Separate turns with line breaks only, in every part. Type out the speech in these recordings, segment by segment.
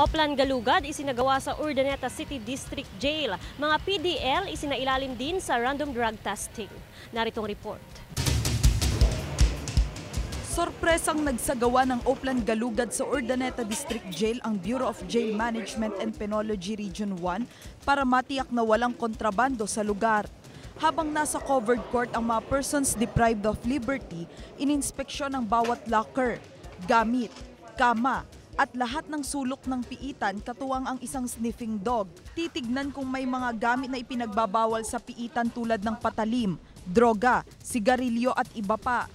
Oplan Galugad isinagawa sa Urdaneta City District Jail. Mga PDL isinailalim din sa random drug testing. Naritong report.
Sorpresang nagsagawa ng Oplan Galugad sa Urdaneta District Jail ang Bureau of Jail Management and Penology Region 1 para matiyak na walang kontrabando sa lugar. Habang nasa covered court ang mga persons deprived of liberty, ininspeksyon ang bawat locker, gamit, kama, at lahat ng sulok ng piitan katuwang ang isang sniffing dog. Titignan kung may mga gamit na ipinagbabawal sa piitan tulad ng patalim, droga, sigarilyo at iba pa.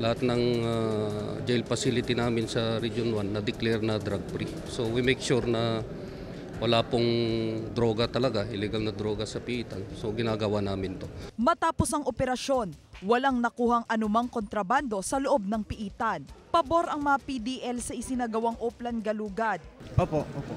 lahat ng uh, jail facility namin sa Region 1 na declare na drug free. So we make sure na wala pong droga talaga, illegal na droga sa piitan. So ginagawa namin to.
Matapos ang operasyon, walang nakuhang anumang kontrabando sa loob ng piitan. Pabor ang mga PDL sa isinagawang Oplan Galugad.
Opo, opo.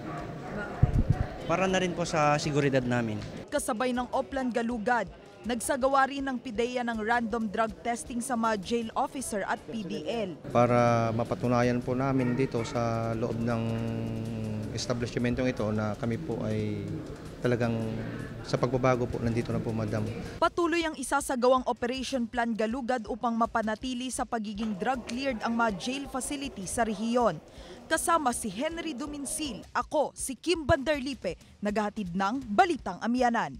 Para na rin po sa seguridad namin.
Kasabay ng Oplan Galugad, nagsagawa rin ng PIDEA ng random drug testing sa mga jail officer at PDL.
para mapatunayan po namin dito sa loob ng establishmentong ito na kami po ay talagang sa pagbabago po nandito na po madam.
Patuloy ang isasagawang Operation Plan Galugad upang mapanatili sa pagiging drug cleared ang mga jail facility sa rehiyon. Kasama si Henry Duminsil, ako si Kim Banderlipe, naghahatid ng Balitang Amyanan.